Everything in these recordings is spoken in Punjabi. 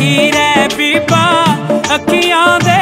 ਅੱਖੀ ਰਹਿ ਬੀਬਾ ਅੱਖੀਆਂ ਦੇ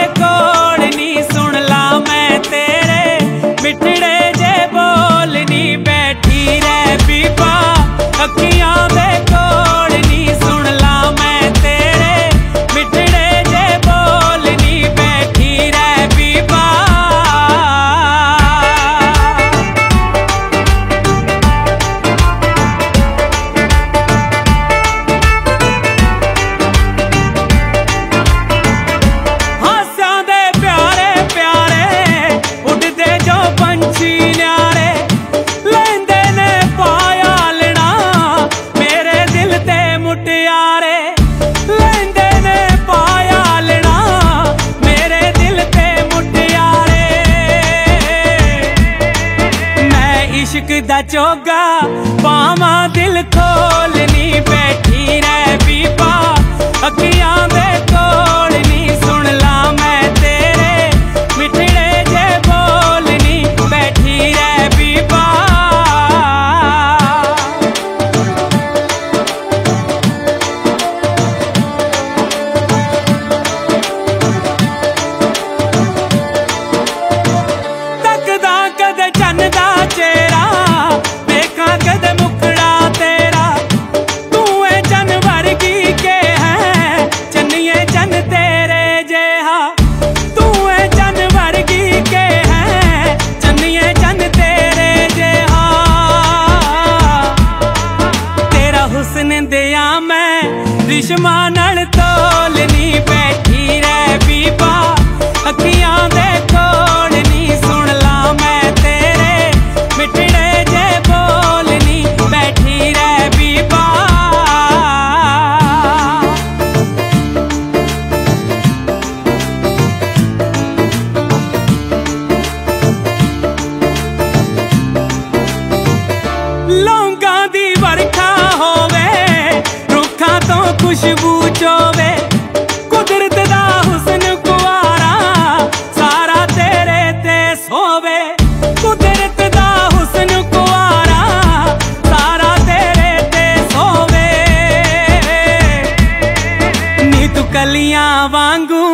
ਇਸ਼ਕ ਦਾ ਚੋਗਾ ਪਾਵਾਂ ਹੁਸਨ ਦਿਆਂ ਮੈਂ ਰਿਸ਼ਮਾ ਨਾਲ ਤੋਲਨੀ ਬੈਠੀ ਰਹਿ ਬੀਬਾ। ਅੱਖੀਆਂ ਦੇ ਕੋਲ ਨਹੀਂ ਸੁਣ ਲਾ ਮੈਂ ਤੇਰੇ। ਮਿੱਠੜੇ ਜੇ ਬੋਲਨੀ ਬੈਠੀ ਰਹਿ ਬੀਬਾ। ਲੌਂਗਾਂ ਦੀ ਵਰਖਾ ਖੁਸ਼ਬੂ ਚੋਵੇ, ਕੁਦਰਤ ਦਾ ਹੁਸਨ ਕੁਆਰਾ ਸਾਰਾ ਤੇਰੇ ਤੇ ਸੋਵੇ। ਕੁਦਰਤ ਦਾ ਹੁਸਨ ਕੁਆਰਾ ਸਾਰਾ ਤੇਰੇ ਤੇ ਸੋਵੇ। ਨੀ ਤੂੰ ਕਲੀਆਂ ਵਾਂਗੂ